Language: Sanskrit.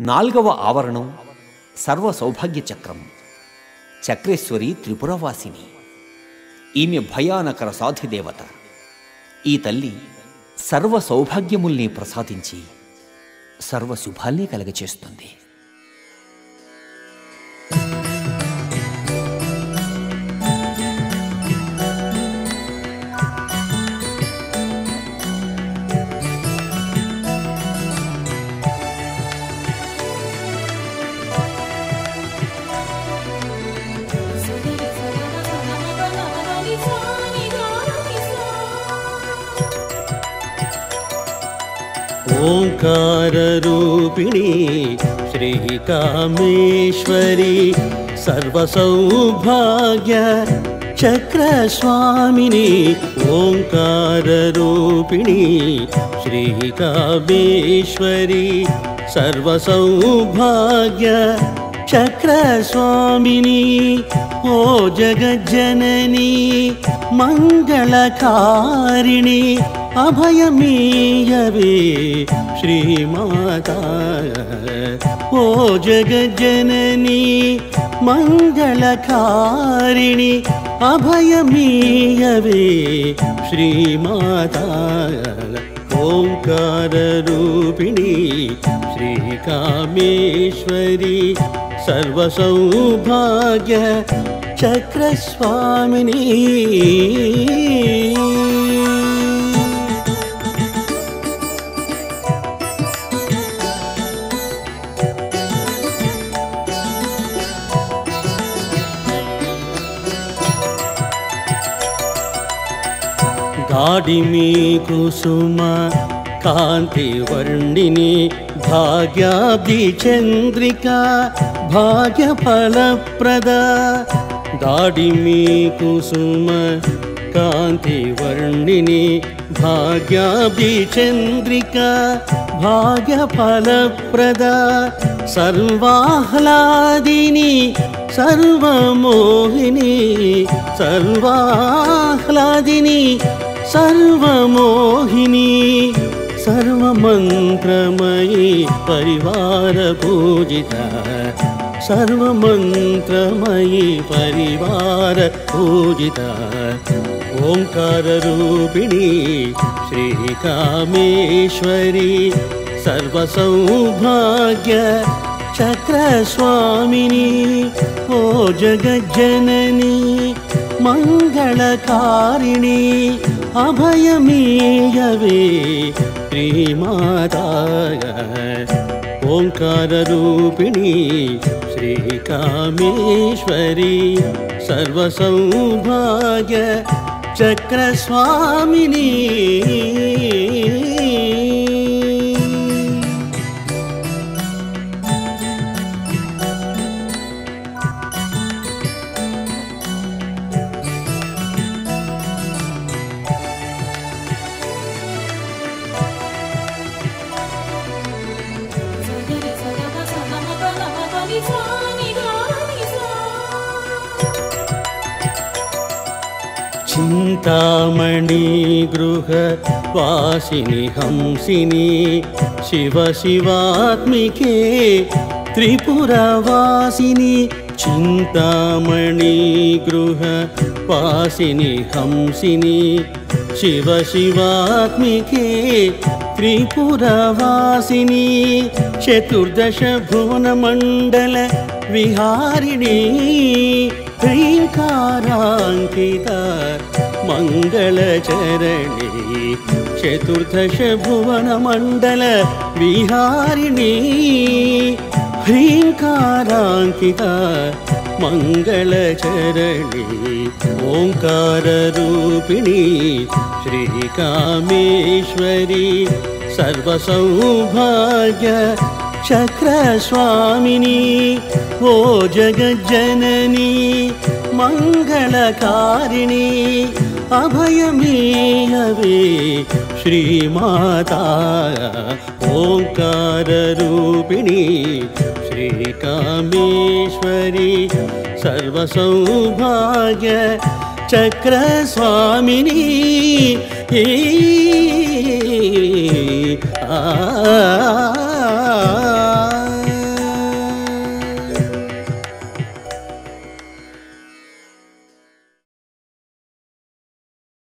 నాల్గవ ఆవరణం సర్వ సౌభాగ్య చక్రం. చక్రేశ్వరి త్రిపురవాసిని. ఈమె భయానకర సాధిదేవత ఈ తల్లి సర్వ సౌభాగ్యముల్ని ప్రసాదించి సర్వ శుభాల్ని కలగచేస్తుంది. ओङ्काररूपिणी श्रीकामेश्वरी सर्वसौभाग्य चक्रस्वामिनी ओङ्काररूपिणी श्रीकामेश्वरी सर्वसौभाग्य चक्रस्वामिनी ओ जगज्जननी मङ्गलकारिणी अभयमीयवे श्रीमाता ओ जगज्जननी मङ्गलकारिणि अभयमीयवे श्रीमाता ओङ्काररूपिणी श्रीकामेश्वरी सर्वसौभाग्य चक्रस्वामिनी దాడిమి కుసుమ కాంతి వర్ణిని భాగ్యాబ్ది చంద్రిక భాగ్య ఫలప్రద భాగ్యఫలప్రద దాడిమి కుసుమ కాంతి వర్ణిని భాగ్యాబ్ది చంద్రిక భాగ్య ఫలప్రద సర్వాహ్లాదిని సర్వమోహిని సర్వాహ్లాదిని सर्वमोहिनी सर्वमन्त्रमयी परिवारपूजिता सर्वमन्त्रमयी परिवारपूजिता। ओङ्काररूपिणी श्रीकामेश्वरी सर्वसौभाग्य चक्रस्वामिनी ओ जगज्जननी मङ्गलकारिणी अभयमीयवे श्रीमाताय ओङ्काररूपिणी श्रीकामेश्वरी सर्वसौभाग्य चक्रस्वामिनी चिन्तामणि गृहवासिनि हंसिनि शिवशिवात्मिके त्रिपुरवासिनि चिन्तामणि गृहवासिनि हंसिनि शिवशिवात्मिके त्रिपुरवासिनि चतुर्दशभुवनमण्डल विहारिणी ह्रीङ्काराङ्किता मङ्गलचरणी चतुर्दशभुवनमण्डल विहारिणी ह्रीङ्काराङ्किता मङ्गलचरणी ओङ्काररूपिणी श्रीकामेश्वरी सर्वसौभाग्य चक्रस्वामिनी ओ जगज्जननी मङ्गलकारिणी अभयमीयवे श्रीमाता ओङ्काररूपिणी श्रीकामेश्वरी सर्वसौभाग्य चक्रस्वामिनी। आ